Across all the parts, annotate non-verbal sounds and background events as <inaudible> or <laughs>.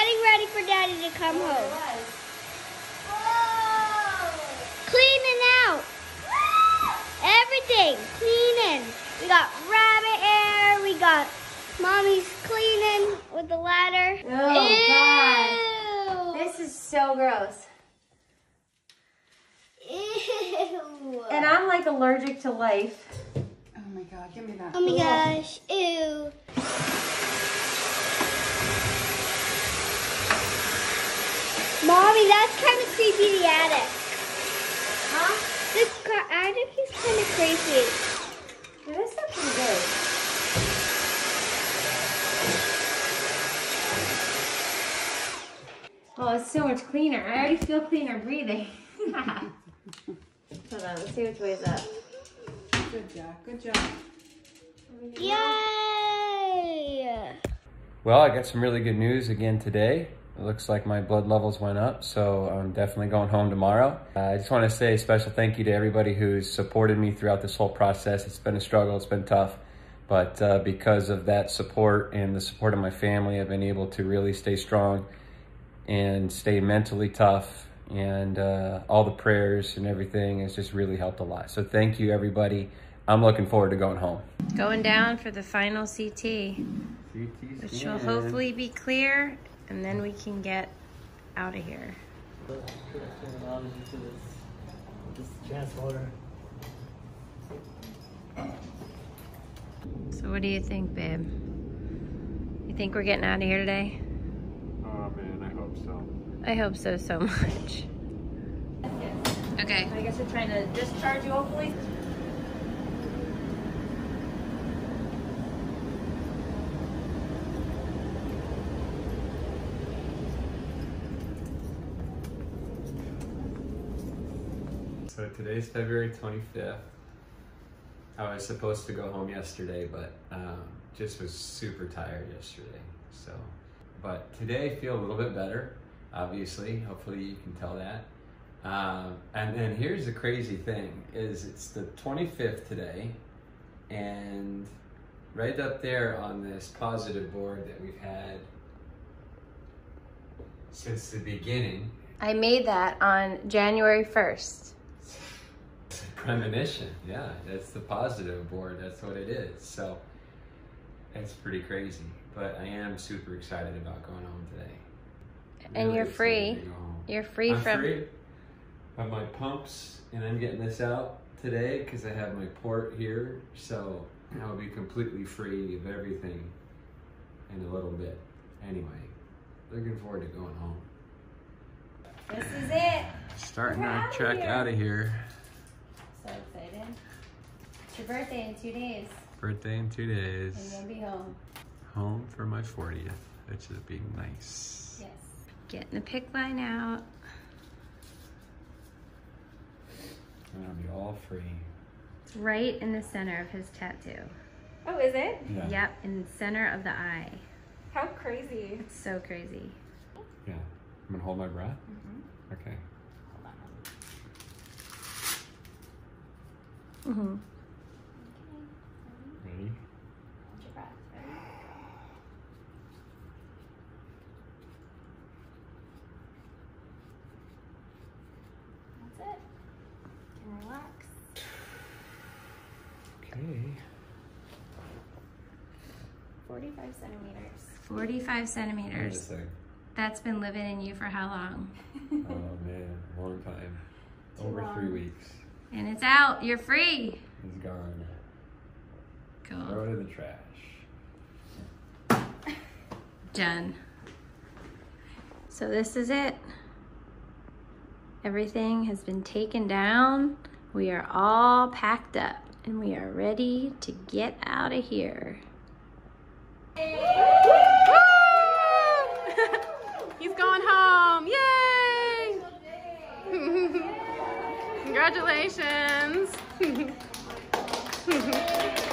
getting ready for Daddy to come home. Cleaning out. Everything. Cleaning. We got rabbit air. We got mommy's cleaning with the ladder. Oh, Ew. This is so gross. Ew. And I'm like allergic to life. Oh my god, give me that. Oh my gosh. Ew. Mommy, that's kind of creepy, the attic. Huh? This ca- attic is kind of creepy. Dude, this looks pretty good. Oh, it's so much cleaner. I already feel cleaner breathing. <laughs> Hold on, let's see which way is up. Good job, good job. Yay! Well, I got some really good news again today. It looks like my blood levels went up, so I'm definitely going home tomorrow. Uh, I just want to say a special thank you to everybody who's supported me throughout this whole process. It's been a struggle, it's been tough, but uh, because of that support and the support of my family, I've been able to really stay strong and stay mentally tough. And uh, all the prayers and everything has just really helped a lot. So thank you, everybody. I'm looking forward to going home. Going down for the final CT, which will hopefully be clear, and then we can get out of here. terminology to this, this transporter. So what do you think, babe? You think we're getting out of here today? Oh man, I hope so. I hope so, so <laughs> much. Okay. I guess we're trying to discharge you hopefully. Today's February 25th. I was supposed to go home yesterday, but um, just was super tired yesterday. So, but today I feel a little bit better. Obviously, hopefully you can tell that. Um, and then here's the crazy thing: is it's the 25th today, and right up there on this positive board that we've had since the beginning I made that on January 1st. Premonition, yeah, that's the positive board. That's what it is. So it's pretty crazy, but I am super excited about going home today. And you're free. to go home. You're free I'm from. free of my pumps, and I'm getting this out today because I have my port here. So I'll be completely free of everything in a little bit. Anyway, looking forward to going home. This is it. Starting We're our trek out of here. So excited. It's your birthday in two days, Birthday in two days. and you'll be home. home for my 40th, which is be nice. Yes. Getting the PICC line out. I'm gonna be all free. It's right in the center of his tattoo. Oh, is it? Yeah. Yep, in the center of the eye. How crazy. It's so crazy. Yeah. I'm gonna hold my breath. Okay. Mm-hmm. Ready? That's it. Can relax. Okay. 45 centimeters. 45 centimeters. Wait a sec. That's been living in you for how long? Oh man, long time. Over three weeks. And it's out. You're free. It's gone. Cool. Throw it in the trash. Done. So this is it. Everything has been taken down. We are all packed up and we are ready to get out of here. He's going home. Yay! <laughs> Congratulations. <laughs>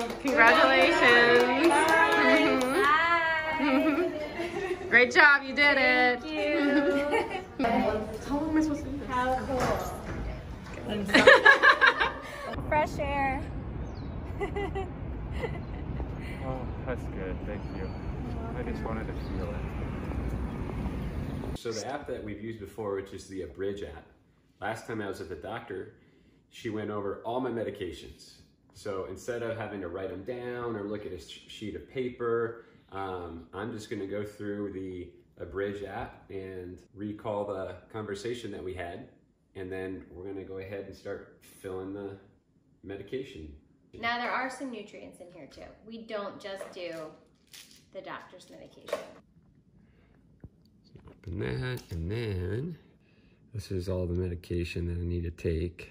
Thank you. Congratulations. Great job, you did it. How long am I supposed to do this? How cool. Fresh air. <laughs> Oh, that's good. Thank you. I just wanted to feel it. So the app that we've used before, which is the Abridge app, last time I was at the doctor, she went over all my medications. So instead of having to write them down or look at a sheet of paper, um, I'm just going to go through the Abridge app and recall the conversation that we had, and then we're going to go ahead and start filling the medication. Now there are some nutrients in here too. We don't just do the doctor's medication. Open that, and then this is all the medication that I need to take.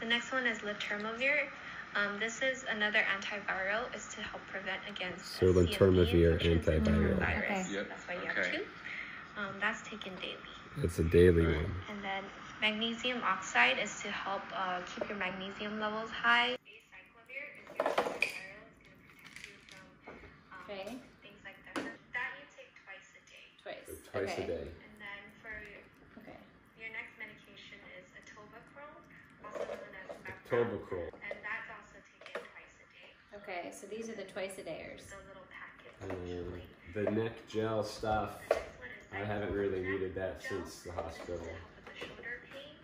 The next one is letermovir. Um, this is another antiviral. is to help prevent against So CMV letermovir infections and antiviral. Virus. Okay. That's why you have Okay. two. Um, that's taken daily. It's a daily one. And then magnesium oxide is to help uh, keep your magnesium levels high. Acyclovir is your antiviral. It's going to protect you from um, Okay. things like that. That you take twice a day. Twice. So twice okay. a day. And then for your, Okay. your next medication is atovaquone, also known as Mepra. Tobacrol. And that's also taken twice a day. Okay, so these are the twice a dayers. The little. Um, the neck gel stuff, This one is I haven't really needed that since the hospital. with the shoulder pain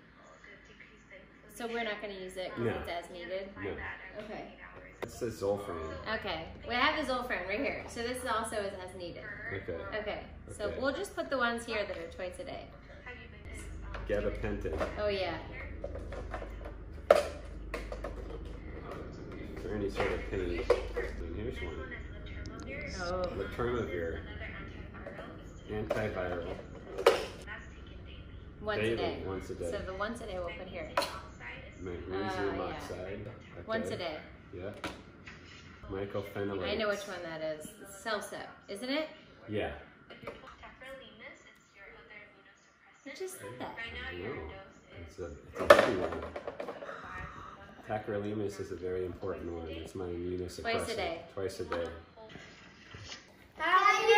to decrease the inflammation. So we're not gonna use it because No. it's as needed. No. Okay. eight hours. It's the Zofran. Okay, we have the Zofran right here. So this is also is as needed. Okay. Okay, so Okay. we'll just put the ones here that are twice a day. Have you been um, Gabapentin. Oh yeah. For any sort of pain. And here's one. Oh. Letermovir. Antiviral. Once Daily, a day. once a day. So the once a day we'll put here. Magnesium uh, yeah. oxide. Okay. Once a day. Yeah. Mycophenolate. I know which one that is. Celsa, isn't it? Yeah. It's I just said that. Right now your dose It's a, it's a heavy one. five Tacrolimus is a very important one. It's my immunosuppressant. Twice a day. Twice a day. Happy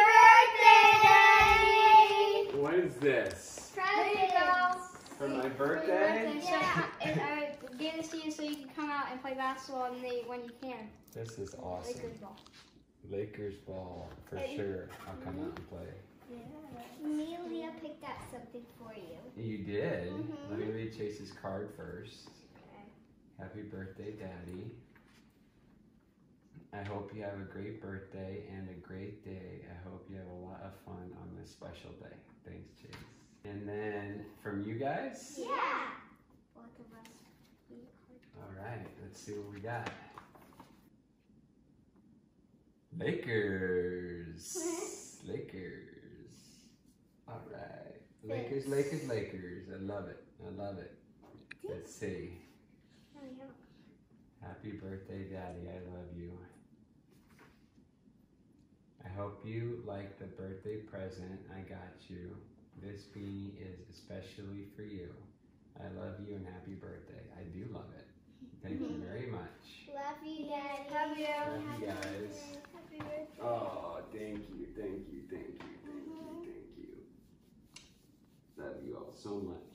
birthday! What is this? Present! For my birthday? So, and I gave this to you so you can come out and play basketball when, they, when you can. This is awesome. Lakers ball. Lakers ball, for sure. I'll come out and play. Amelia picked out something for you. You did? Mhm. Let me read Chase's card first. Happy birthday, Daddy. I hope you have a great birthday and a great day. I hope you have a lot of fun on this special day. Thanks, Chase. And then from you guys? Yeah. Both of us. All right, let's see what we got. Lakers. <laughs> Lakers. All right. Lakers, Lakers, Lakers. I love it. I love it. Let's see. Yeah. Happy birthday, Daddy. I love you. I hope you like the birthday present I got you. This beanie is especially for you. I love you and happy birthday. I do love it. Thank you <laughs> very much. Love you, Daddy. Love you. Love you guys. Happy birthday. Oh, thank you, thank you, thank you, thank you, mm-hmm. thank you. Love you all so much.